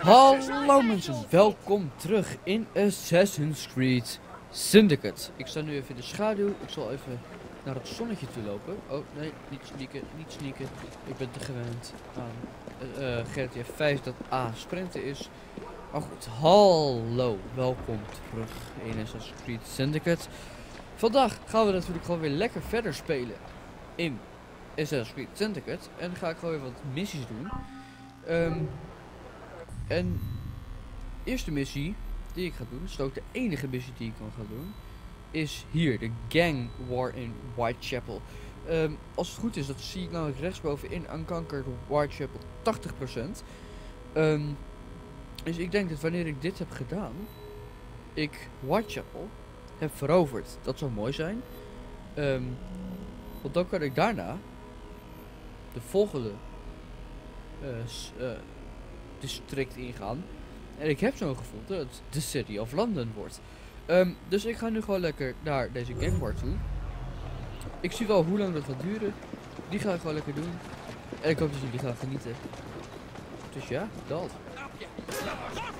Hallo mensen, welkom terug in Assassin's Creed Syndicate. Ik sta nu even in de schaduw, ik zal even naar het zonnetje toe lopen. Oh nee, niet sneaken, niet sneaken. Ik ben te gewend aan uh, GTA 5 dat A sprinten is. Maar goed, hallo, welkom terug in Assassin's Creed Syndicate. Vandaag gaan we natuurlijk gewoon weer lekker verder spelen in Assassin's Creed Syndicate. En ga ik gewoon weer wat missies doen. Um, en eerste missie die ik ga doen, is ook de enige missie die ik kan gaan doen, is hier, de Gang War in Whitechapel. Um, als het goed is, dat zie ik namelijk rechtsboven in Unconquered Whitechapel 80%. Um, dus ik denk dat wanneer ik dit heb gedaan, ik Whitechapel heb veroverd. Dat zou mooi zijn. Um, want dan kan ik daarna de volgende uh, district ingaan. En ik heb zo'n gevoel dat het de City of London wordt. Um, dus ik ga nu gewoon lekker naar deze game war toe. Ik zie wel hoe lang dat gaat duren. Die ga ik gewoon lekker doen. En ik hoop dat jullie gaan genieten. Dus ja, dat.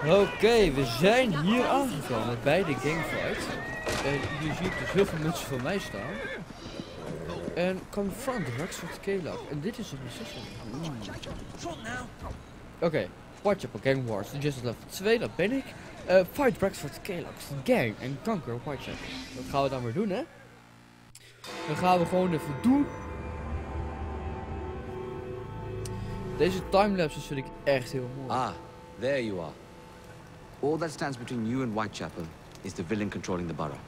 Oké, we zijn hier aangekomen bij de gangfight. En hier zie ik dus heel veel mensen van mij staan. En confront Rexford Kelak. En dit is een assistant. Oké, okay. Whitechapel Gang Wars, Justice Level 2, dat ben ik. Uh, fight Rexford Kellogg's Gang en Conquer Whitechapel. Dat gaan we dan weer doen, hè? Dan gaan we gewoon even doen. Deze timelapses vind ik echt heel mooi. Ah, there you are. All that stands between you and Whitechapel is the villain controlling the borough.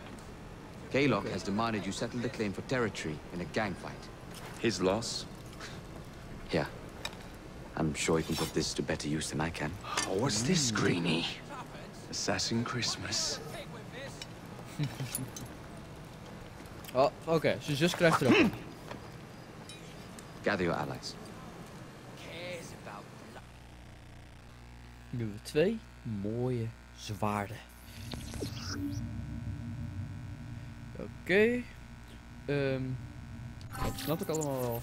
Okay. has demanded you settle the claim for territory in a gang fight. His loss? Yeah. I'm sure you can put this to better use than I can. Oh, what's this, Greenie? Assassin Christmas. oh, okay. She's just krijgt er. Gather your allies. Nu hebben we twee mooie zwaarden. Oké. Okay. Um, dat snap ik allemaal wel.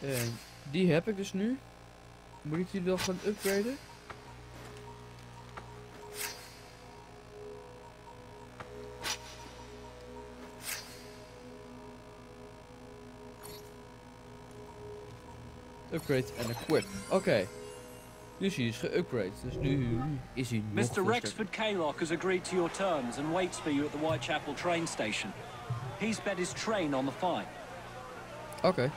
En die heb ik dus nu. Moet ik die wel gaan upgraden? Upgrade en equip. Oké. Okay. Dus hij is geupgrade. Dus nu is hij nog Mr. Rexford Kaylock has agreed to your terms and waits for you at the Whitechapel train station. He's bet his train on the fight. Oké. Okay.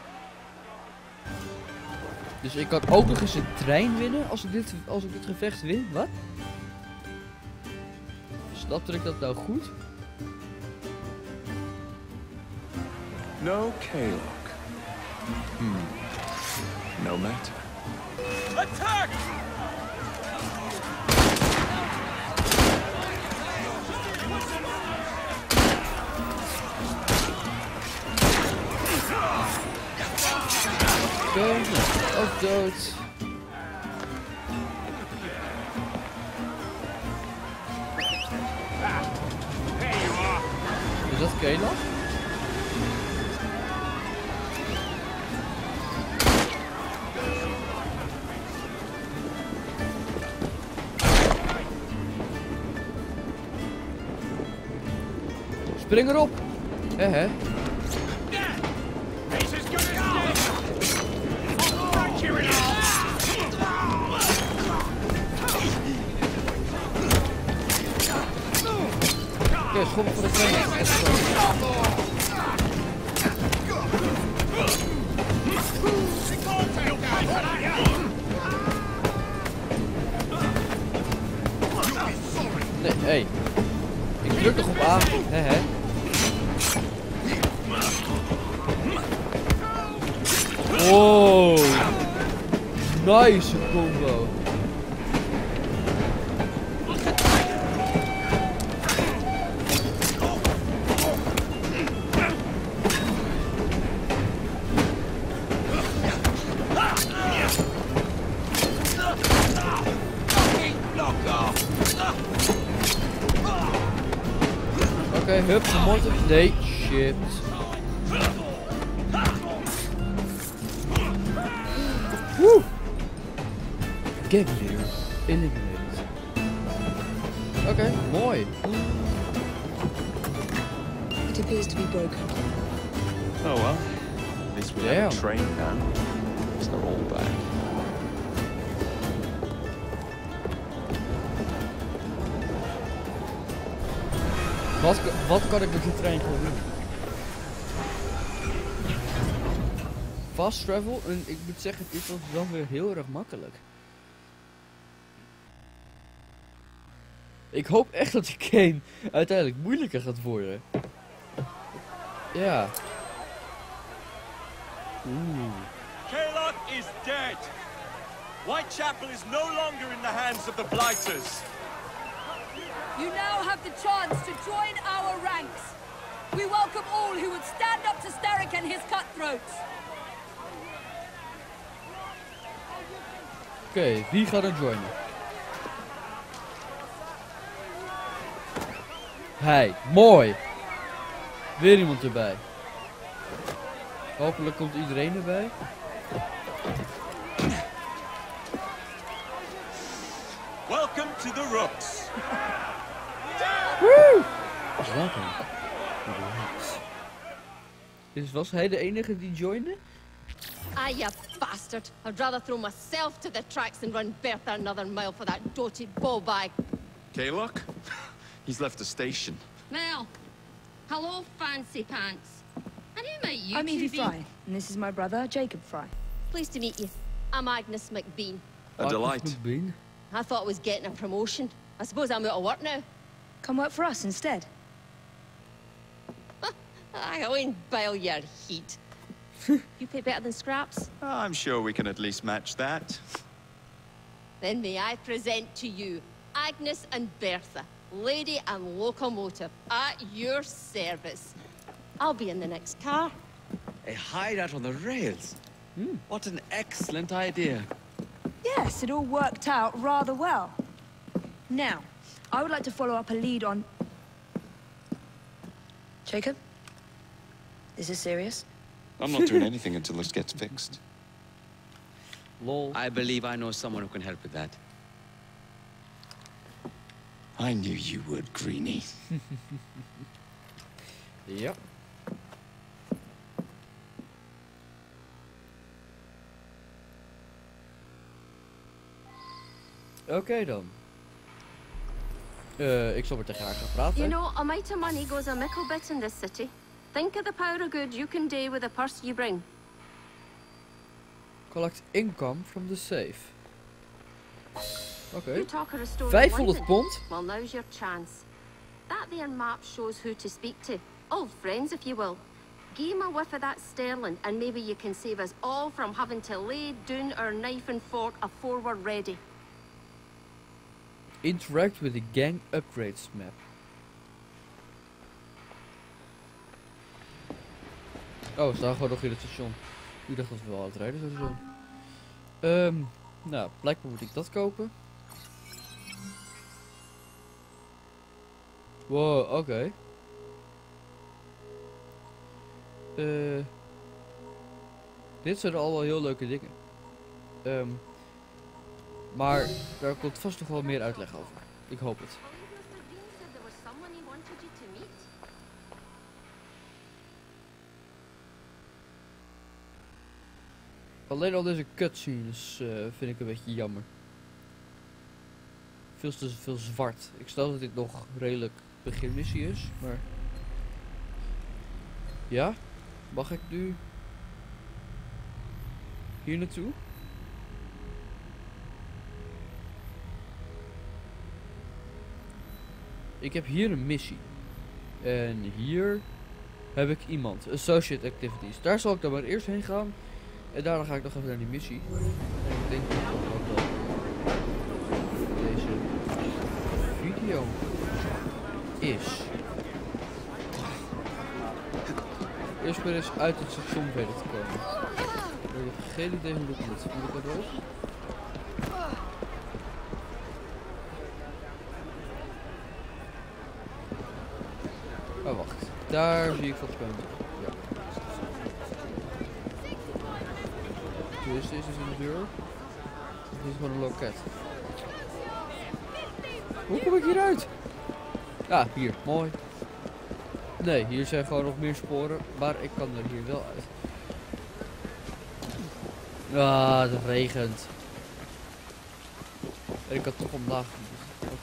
Dus ik kan ook nog eens een trein winnen als ik dit, als ik dit gevecht win? Wat? Snapte ik dat nou goed? No Kalok. Hmm. No matter. Attack! Ook dood. Is dat Kayla? Spring erop! Hehe. Oké, Nee, hé. Hey. Ik druk toch op A. He he. Wow. Nice combo. aí. Wat, ka- wat kan ik met die trein gewoon doen? Fast travel? En ik moet zeggen, dit was wel weer heel erg makkelijk. Ik hoop echt dat die game uiteindelijk moeilijker gaat worden. Ja. Oeh. Is dead. Whitechapel is no longer in the hands of the Blighters. You now have the chance to join our ranks. We welcome all who would stand up to Starrick and his cutthroats. Oké, wie gaat er joinen? Hij, mooi! Weer iemand erbij. Hopelijk komt iedereen erbij. Welcome to the Rooks. Welkom. Dus was hij de enige die joinde? Ah, you bastard. I'd rather throw myself to the tracks than run Bertha another mile for that doted ball-bag. Kalok? He's left the station. Well, hello, fancy pants. And who might you I'm two Evie be? Fry, and this is my brother, Jacob Fry. Pleased to meet you. I'm Agnes McBean. A delight. McBean. I thought I was getting a promotion. I suppose I'm out of work now. Come work for us instead. I go and bile your heat. you pay better than scraps? Oh, I'm sure we can at least match that. Then may I present to you Agnes and Bertha, lady and locomotive, at your service. I'll be in the next car. A hideout on the rails. Hmm. What an excellent idea. Yes, it all worked out rather well. Now, I would like to follow up a lead on... Jacob? Is this serious? I'm not doing anything until this gets fixed. Lol. I believe I know someone who can help with that. I knew you would, Greenie. yep. Okay, dan. Eh, ik zal met tegen haar gaan praten. You know, a mite of money goes a mickle bit in this city. Think of the power of good you can do with the purse you bring. Collect income from the safe. Oké. You talk her a story 500 wanted. pond? Well, now's your chance. That there map shows who to speak to. Old friends, if you will. Give him a whiff of that sterling, and maybe you can save us all from having to lay down our knife and fork afore we're ready. Interact with the gang upgrades map. Oh, we staan gewoon nog in het station. Ik dacht dat we wel aan het rijden zouden. Ehm, nou, blijkbaar moet ik dat kopen. Wow, oké. Eh, dit zijn al wel heel leuke dingen. Ehm, maar daar komt vast nog wel meer uitleg over. Ik hoop het. Alleen al deze cutscenes eh, vind ik een beetje jammer. Veel te veel zwart. Ik stel dat dit nog redelijk beginmissie is, maar... Ja? Mag ik nu... Hier naartoe? Ik heb hier een missie. En hier heb ik iemand. Associate Activities. Daar zal ik dan maar eerst heen gaan. En daarna ga ik nog even naar die missie. En ik denk dat dat ook wel deze video is. Eerst maar eens uit het station verder te komen. Ik heb geen idee hoe dat moet. Moet ik? Oh, wacht. Daar zie ik een deur. Ja. Dus deze is de deur. Dit is gewoon een loket. Hoe kom ik hieruit? Ja, hier. Mooi. Nee, hier zijn gewoon nog meer sporen. Maar ik kan er hier wel uit. Ah, het regent. En ik kan toch omlaag. moeten.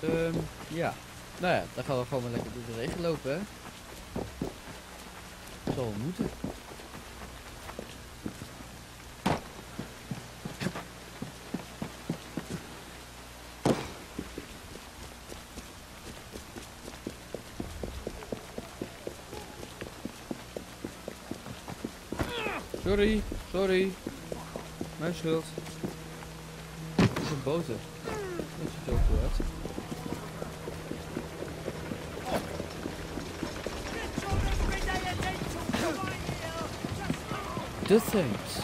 Oké. Ehm, ja. Nou ja, dan gaan we gewoon maar lekker door de regen lopen, hè. Zal wel moeten. Sorry, sorry. Mijn schuld. Het is een boter. Dat ziet er ook goed uit. The things.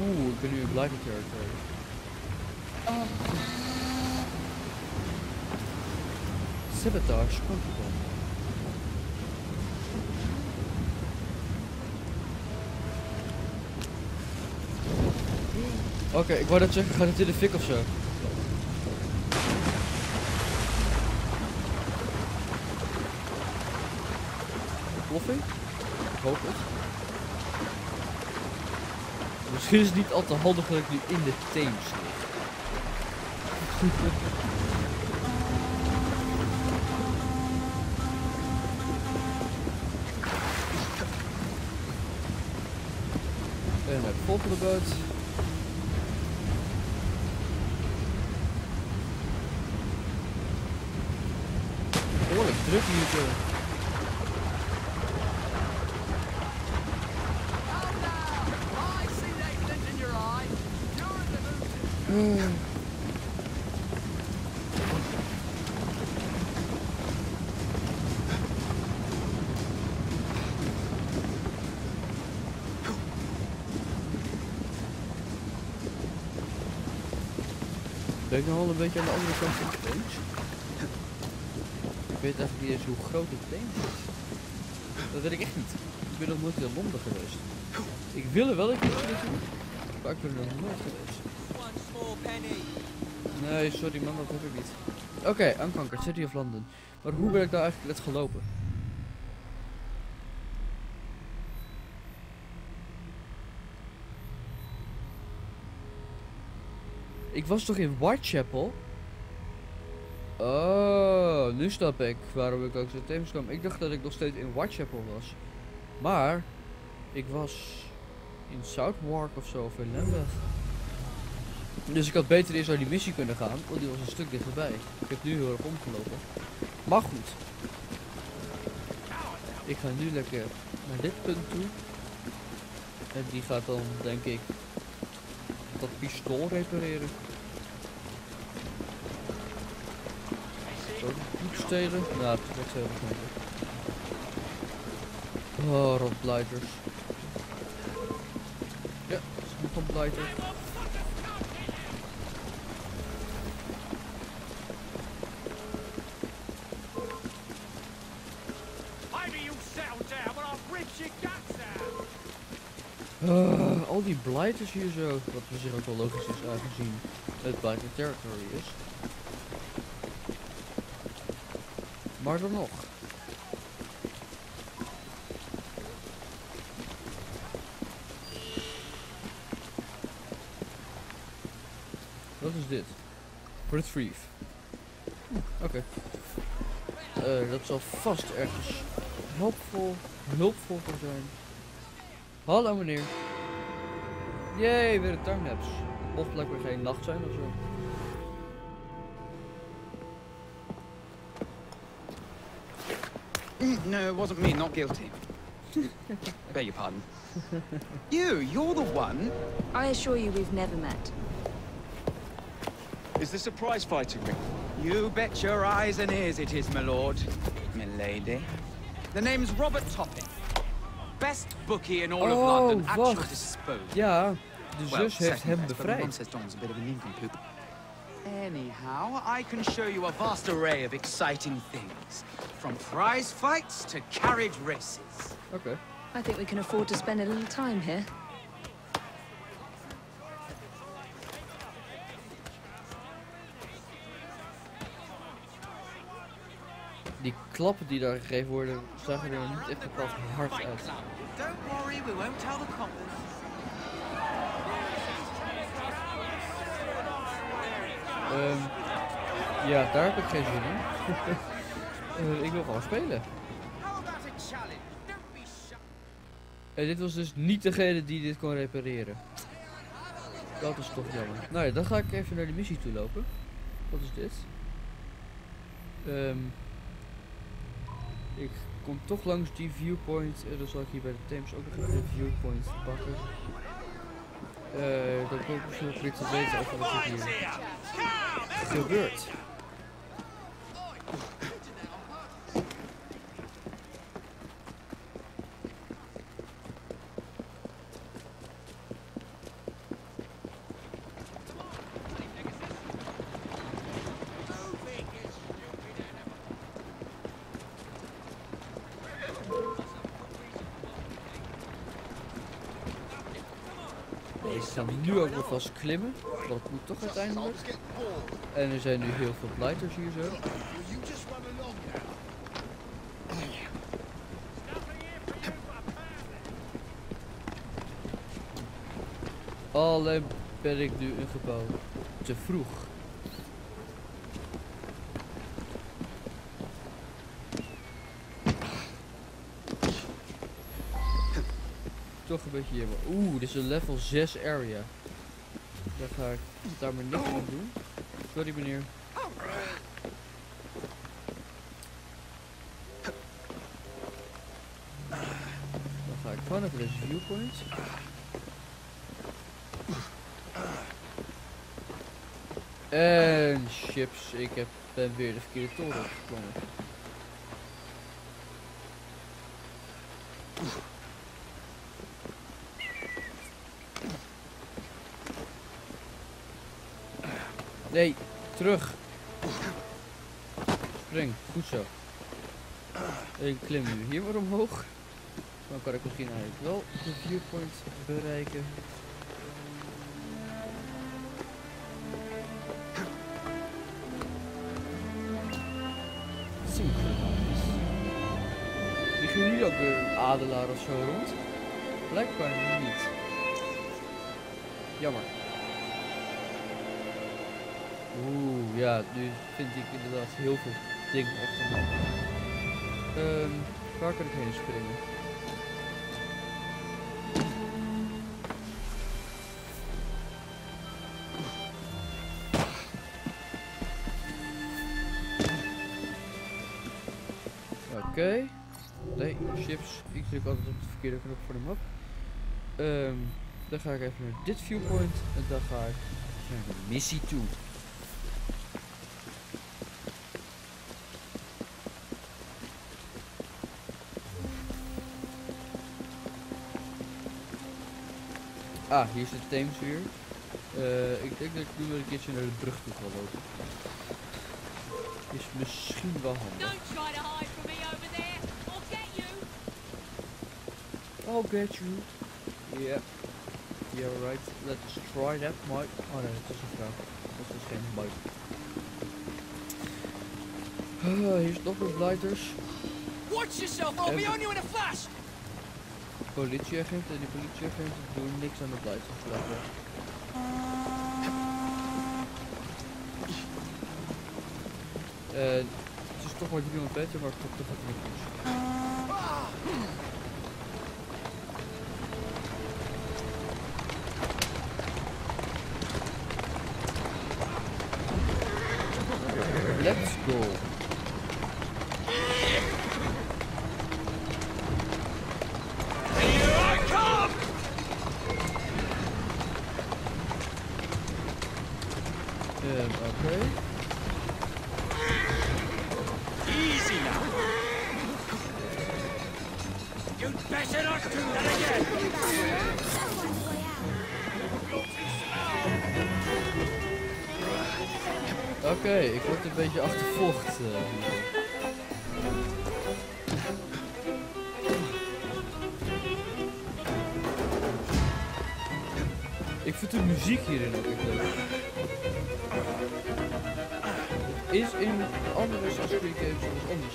Oeh, ik ben nu territory. Sabotage comfortable. Oké, ik wou dat zeggen, gaat het in de fik of zo? Ploffing? Ik hoop het. Misschien is het niet al te handig dat ik nu in de Theems lig. En de volgende boot. Behoorlijk druk hier Ben ik nou al een beetje aan de andere kant van de Theems? Ik weet eigenlijk niet eens hoe groot de Theems is. Dat weet ik echt niet. Ik ben nog nooit in Londen geweest. Ik wil er wel een keer naartoe, maar ik ben er nog nooit geweest. Nee, sorry man, dat heb ik niet. Oké, aankanker, City of London. Maar hoe ben ik daar eigenlijk net gelopen? Ik was toch in Whitechapel? Oh, nu snap ik waarom ik ook zo Thames kwam. Ik dacht dat ik nog steeds in Whitechapel was. Maar, ik was in Southwark of zo, of in. Dus ik had beter eerst naar die missie kunnen gaan, want die was een stuk dichterbij. Ik heb nu heel erg omgelopen. Maar goed. Ik ga nu lekker naar dit punt toe. En die gaat dan, denk ik, dat pistool repareren. Zo, goed stelen. Nou, het is heel moeilijk. Oh, rotblijters. Ja, dat is een. Ah, al die blighters hier zo, wat op zich ook wel logisch is aangezien het buiten territory is. Maar dan nog. Wat is dit? Retrieve. Oké. Eh, dat zal vast ergens hulpvol, hulpvol voor zijn. Hallo meneer. Jee, weer een timelapse. Mocht blijkbaar geen nacht zijn of zo. Mm, No, it wasn't me, not guilty. Beg your pardon. you, you're the one. I assure you we've never met. Is this a prize fighting ring? You bet your eyes and ears it is, my lord. Milady. The name's Robert Topping. Best bookie in all of Oh, London at your wacht. disposal. Ja, de Well, zus heeft hem but my bevrijd. says Don's a bit of a nincompoop. Anyhow, I can show you a vast array of exciting things. From prize fights to carriage races. Oké. I think we can afford to spend a little time here. Klappen die daar gegeven worden, zagen er niet echt bepaald hard uit. Ehm, ja, daar heb ik geen zin in. Eh, ik wil gewoon spelen. En dit was dus niet degene die dit kon repareren. Dat is toch jammer. Nou ja, dan ga ik even naar de missie toe lopen. Wat is dit? Ehm, ik kom toch langs die viewpoint. En dan zal ik hier bij de Thames ook nog even een viewpoint pakken. Eh, dan kom ik misschien wel te weten over wat er hier. Ik kan nu ook nog vast klimmen, het moet toch uiteindelijk. En er zijn nu heel veel blighters hier zo. Alleen ben ik nu een gebouw te vroeg. Toch een beetje. Oeh, dit is een level 6 area. Daar ga ik daar maar niks aan doen. Sorry meneer. Dan ga ik gewoon even deze viewpoint. En chips, ik heb, ben weer de verkeerde toren geklommen. Nee, terug. Spring, goed zo. Ik klim nu hier maar omhoog. Dan kan ik misschien eigenlijk wel de viewpoint bereiken. Synchronize. Liggen hier ook een adelaar of zo rond? Blijkbaar niet. Jammer. Oeh, ja, nu vind ik inderdaad heel veel dingen op te maken. Ehm, waar kan ik heen springen? Oké. Nee, chips. Ik druk altijd op de verkeerde knop voor de map. Ehm, dan ga ik even naar dit viewpoint en dan ga ik naar de missie toe. Ah, hier is de Thames weer. Eh, ik denk dat ik nu wel een keertje naar de brug toe ga lopen. Is misschien wel handig. I'll get you. I'll get you. Yeah. Yeah, right. Let's try that, Mike. Oh nee, dat is een vrouw. Dat is geen Mike. Ah, hier is nog een blighters. Watch yourself, I'll be on you in a flash! Politieagent en die politieagenten doen niks aan de blighters. blijkbaar. Eh, het is toch maar 300 meter, maar toch toch wat niet Let's go. Beetje achtervolgd. eh, ik vind de muziek hierin ook echt leuk. Is in andere Assassin's Creed games anders.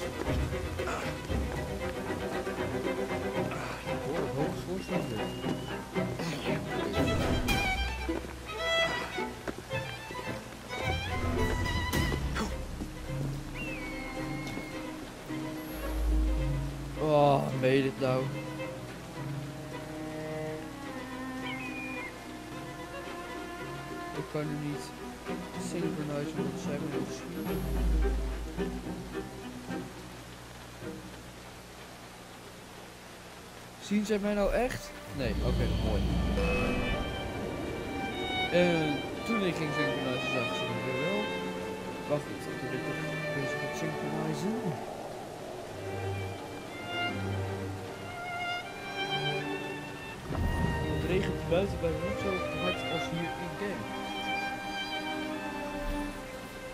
Made it nou. Ik kan nu niet synchronizen met zijn moves. Zien zij mij nou echt? Nee, oké, mooi. En toen ik ging synchronizen zag ze me weer wel. Wacht, ik toch bezig met synchronizen. Buiten bij niet zo hard als hier in game.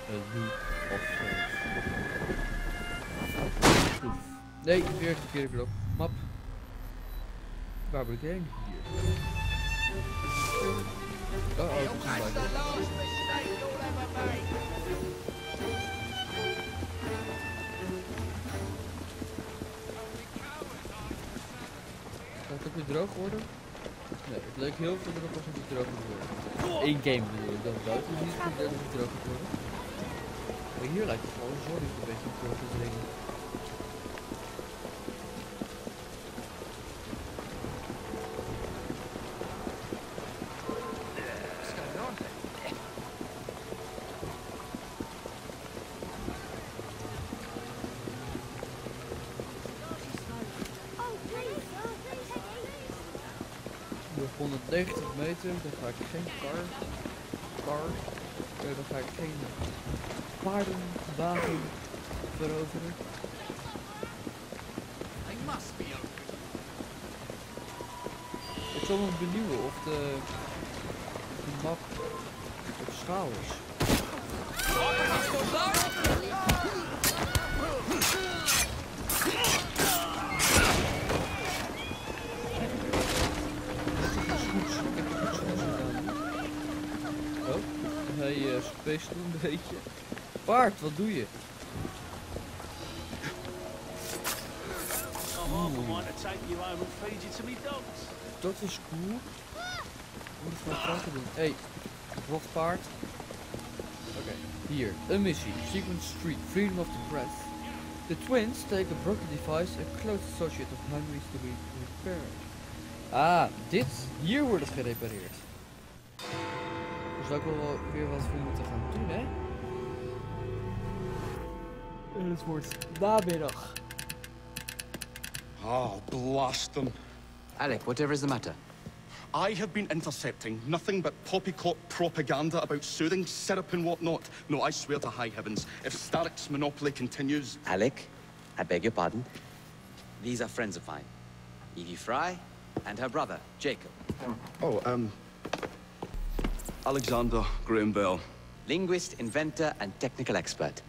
Uh, nu of uh, Oef. Nee, weer verkeerde knop. Map. Waar moet ik heen? Hier. Oh, oh, het is. Gaat het ook weer droog worden? Het leek heel veel erop alsof het droog moet worden. Eén game bedoel ik, dat buiten is niet dat het droog moet worden. Maar hier lijkt het wel zorg een beetje droog te dringen. 190 meter, dan ga ik geen car. Car. eh, dan ga ik geen paardenwagen veroveren. Ik zal me benieuwen of de, de map op schaal is. And feed you to me dogs. Dat is cool. Moet ik van Franken doen. Hé, hey, paard. Oké, hier. Een missie. Sequence Street. Freedom of the Press. The twins take a broken device, a close associate of Henry's to be repaired. Ah, dit. Hier wordt het gerepareerd. Daar zou ik wel weer wat voor moeten gaan doen, hè? En het wordt namiddag. Ah, blast them. Alec, whatever is the matter? I have been intercepting nothing but poppycock propaganda about soothing syrup and whatnot. No, I swear to high heavens, if Starrick's monopoly continues... Alec, I beg your pardon. These are friends of mine. Evie Fry and her brother, Jacob. Oh, um... Alexander Graham Bell. Linguist, inventor, and technical expert.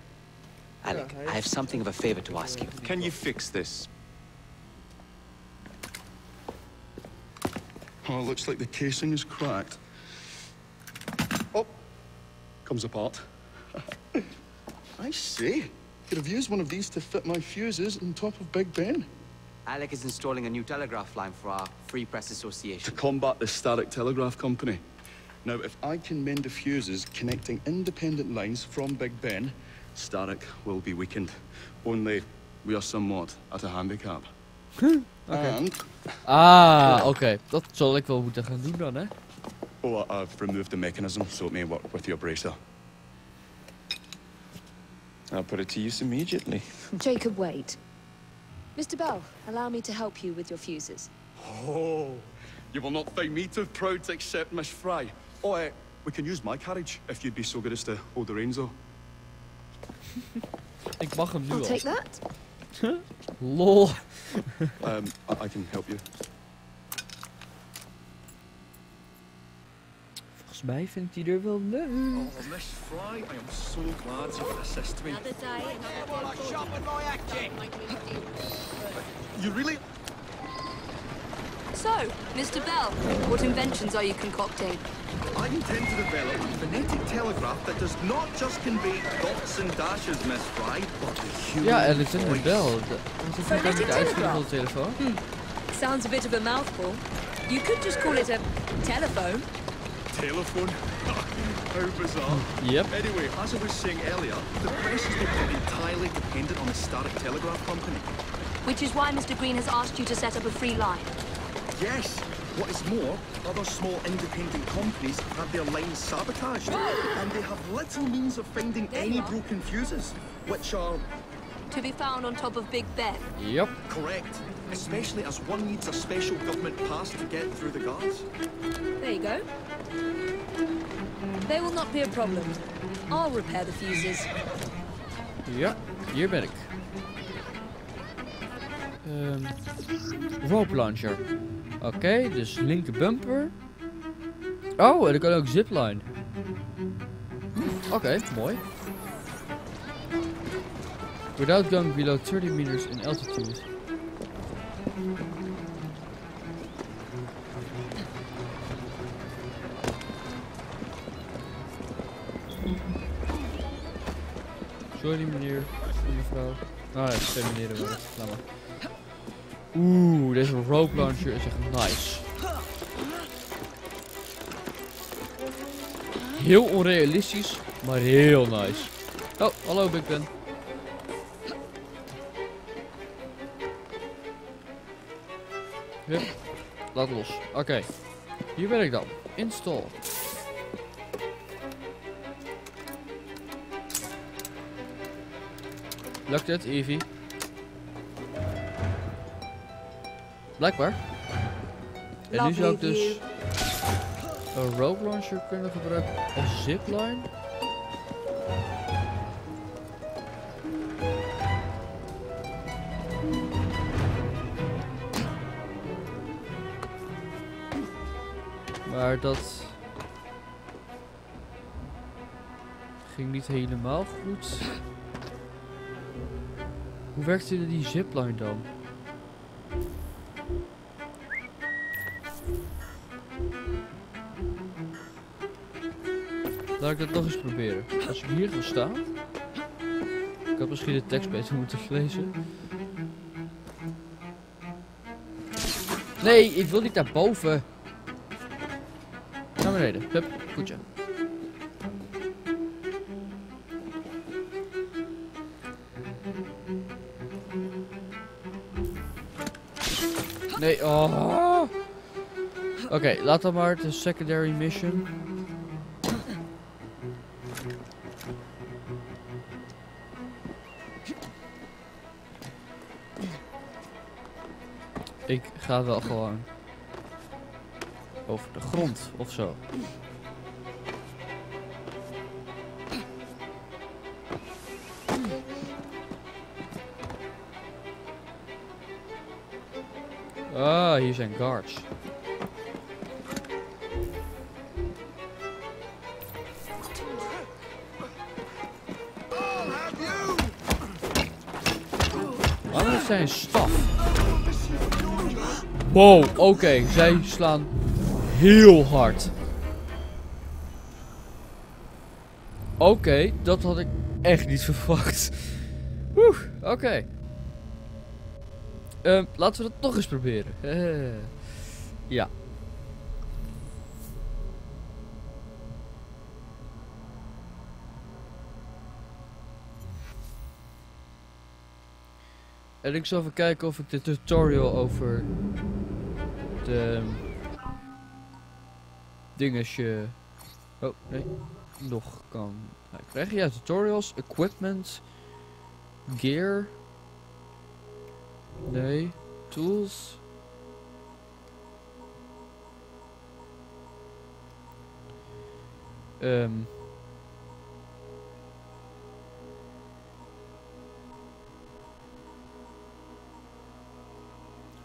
Alec, I have something of a favor to ask you. Can you fix this? Oh, it looks like the casing is cracked. Oh, comes apart. I see. Could have used one of these to fit my fuses on top of Big Ben. Alec is installing a new telegraph line for our Free Press Association. To combat the Static Telegraph Company. Now, if I can mend the fuses connecting independent lines from Big Ben, Static will be weakened. Only we are somewhat at a handicap. And, Ah, oké. Dat zal ik wel moeten gaan doen dan, hè? oh, I've removed the mechanism so it may work with your bracer. I'll put it to use immediately. Jacob, wait. Mr. Bell, allow me to help you with your fuses. Oh, you will not find me too proud to accept Miss Fry. Oh, uh, we can use my carriage if you'd be so good as to hold the reins, though. Ik mag hem nu I'll al. take that. Lol. Um, I, I can help you. Volgens volgens mij vindt hij er wel leuk. Oh, Miss Fry, I am so glad you could assist me. Another day, another day. Sharpen my hatchet! You really... So, Mr. Bell, what inventions are you concocting? I intend to develop a phonetic telegraph that does not just convey dots and dashes, Miss Fry, but the human Ja, Alexander voice. Bell. Dat is Phonetic niet uitvinden van de telegraph. telefoon. Hmm. Sounds a bit of a mouthful. You could just call it a telephone. Telephone? How bizarre. Yep. Anyway, as I was saying earlier, the press has become entirely dependent on the Starrick Telegraph Company. Which is why Mr. Green has asked you to set up a free line. Yes. What is more, other small independent companies have their lines sabotaged, and they have little means of finding any broken fuses, which are To be found on top of Big Ben. Yep. correct, especially as one needs a special government pass to get through the guards. There you go. They will not be a problem. I'll repair the fuses. Yep. hier ben ik. Ehm rope launcher. Oké, dus linker bumper. Oh, en er kan ook zipline. Oké, mooi. Without going below 30 meters in altitude. Sorry meneer, mevrouw. Ah ja, twee het. Laat. Oeh, deze rope launcher is echt nice. Heel onrealistisch, maar heel nice. Oh, hallo Big Ben. Hup, laat los. Oké, hier ben ik dan. Install. Lukt het, Evie? Blijkbaar. En nu zou ik dus een rope launcher kunnen gebruiken als zipline. Maar dat ging niet helemaal goed. Hoe werkte die zipline dan? Ik dat nog eens proberen. Als ik hier ga staan. Ik had misschien de tekst beter moeten lezen. Nee, ik wil niet naar boven. Naar beneden. Hup, goed zo. Nee, oh. Oké, laat dan maar de secondary mission. Ik ga wel gewoon over de grond of zo. Ah, hier zijn guards. Waarom zijn staf? Wow, oké, zij slaan heel hard. Oké, dat had ik echt niet verwacht. Oeh, oké. Ehm, laten we dat nog eens proberen. Ja. En ik zal even kijken of ik de tutorial over de dingetje. Oh nee, nog kan krijgen. Ja, tutorials, equipment, gear. Nee, tools. Ehm.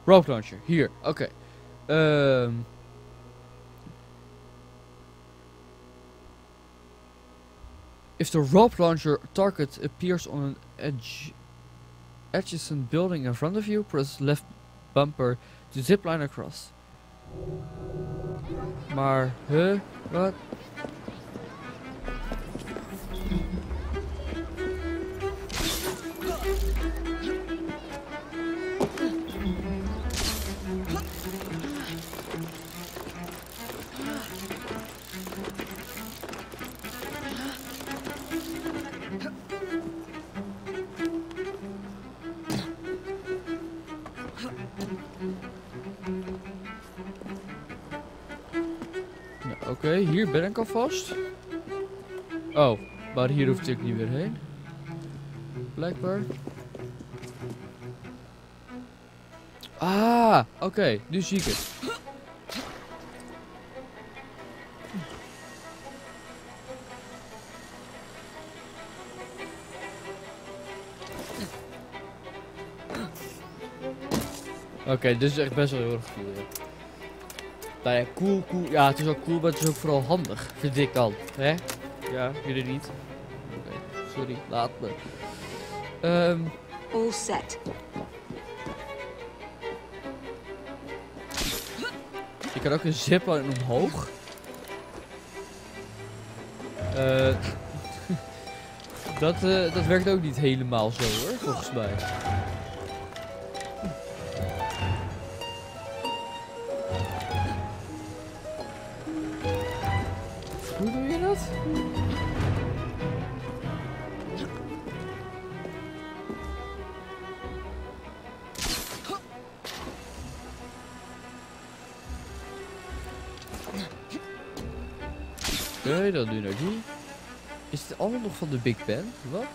Rope launcher, hier, oké. Um, if the Rob launcher target appears on an edge adjacent building in front of you, press left bumper to zip line across. Maar, huh? Ik alvast. Oh, maar hier hoef ik niet weer heen. Blijkbaar. Ah, oké, nu zie ik het. Oké, dit is echt best wel heel erg cool. Ja. Nou ja, cool, cool. Ja, het is ook cool, maar het is ook vooral handig. Vind ik dan. Hè? Ja, jullie niet. Oké, sorry, laat me. Ehm, All set. je kan ook een zipline omhoog. Eh, dat, eh, dat werkt ook niet helemaal zo hoor, volgens mij. Van de Big Ben? Wat?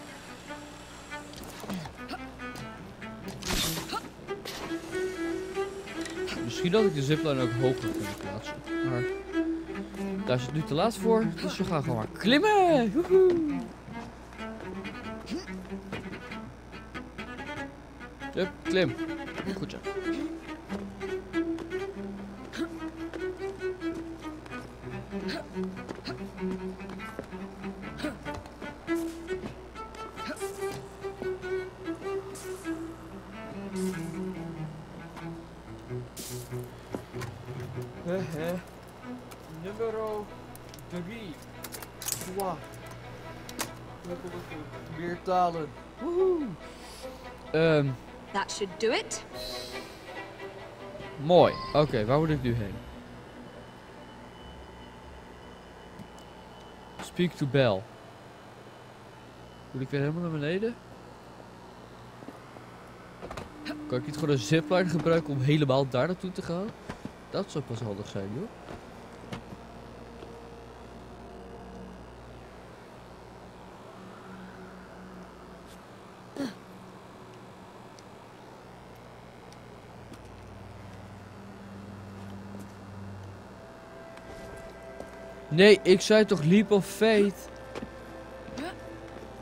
Misschien had ik de zipline ook hoger kunnen plaatsen. Maar daar is het nu te laat voor. Dus we gaan gewoon maar klimmen. Woehoe. Klim. Goed zo. Woehoe. Ehm, That should do it. mooi. Oké, waar moet ik nu heen? Speak to Bell. Moet ik weer helemaal naar beneden? Kan ik niet gewoon een zipline gebruiken om helemaal daar naartoe te gaan? Dat zou pas handig zijn, joh. Nee, ik zei toch Leap of Fate?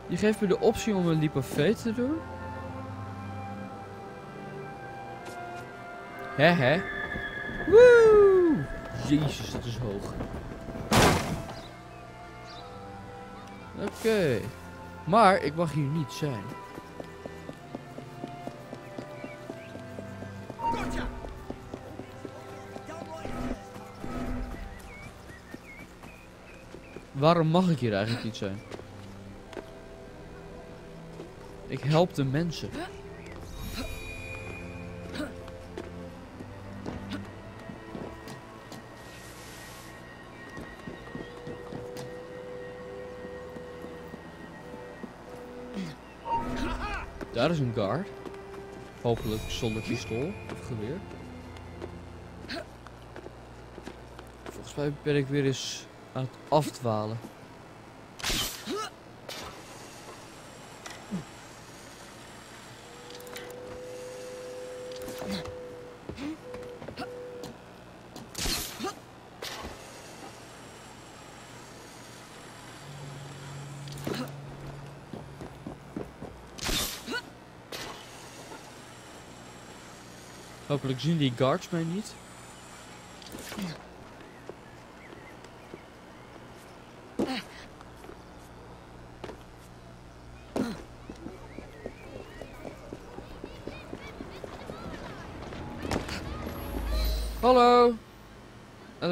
Je geeft me de optie om een Leap of Fate te doen? Hè hè? Woe! Jezus, dat is hoog. Oké. Maar ik mag hier niet zijn. Waarom mag ik hier eigenlijk niet zijn? Ik help de mensen. Daar is een guard. Hopelijk zonder pistool of geweer. Volgens mij ben ik weer eens aan het afdwalen. Hopelijk zien die guards mij niet.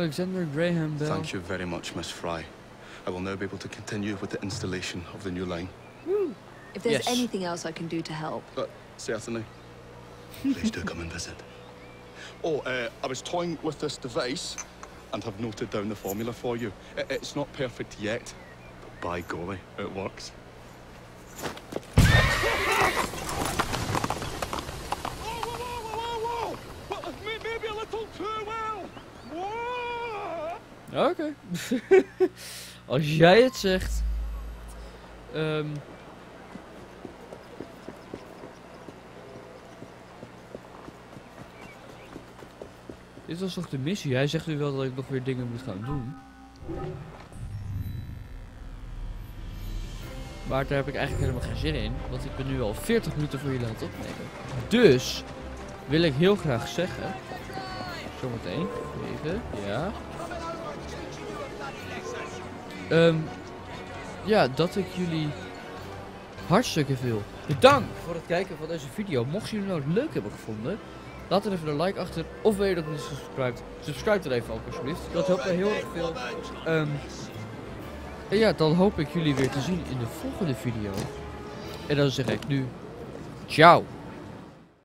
Alexander Graham Bell. Thank you very much, Miss Fry. I will now be able to continue with the installation of the new line. If there's Yes. anything else I can do to help. But certainly. Please do come and visit. Oh, uh, I was toying with this device and have noted down the formula for you. I- it's not perfect yet, but by golly, it works. Oké. Als jij het zegt. Ehm. Dit was toch de missie? Hij zegt nu wel dat ik nog weer dingen moet gaan doen. Maar daar heb ik eigenlijk helemaal geen zin in. Want ik ben nu al 40 minuten voor jullie aan opnemen. Dus wil ik heel graag zeggen. Zometeen. Even. Ja. Ehm, ja, dat ik jullie hartstikke veel bedankt voor het kijken van deze video. Mocht jullie nou het leuk hebben gevonden, laat er even een like achter. Of wil je nog niet subscribed, subscribe er even ook alsjeblieft. Dat helpt mij heel erg veel. Ehm, en ja, dan hoop ik jullie weer te zien in de volgende video. En dan zeg ik nu, ciao.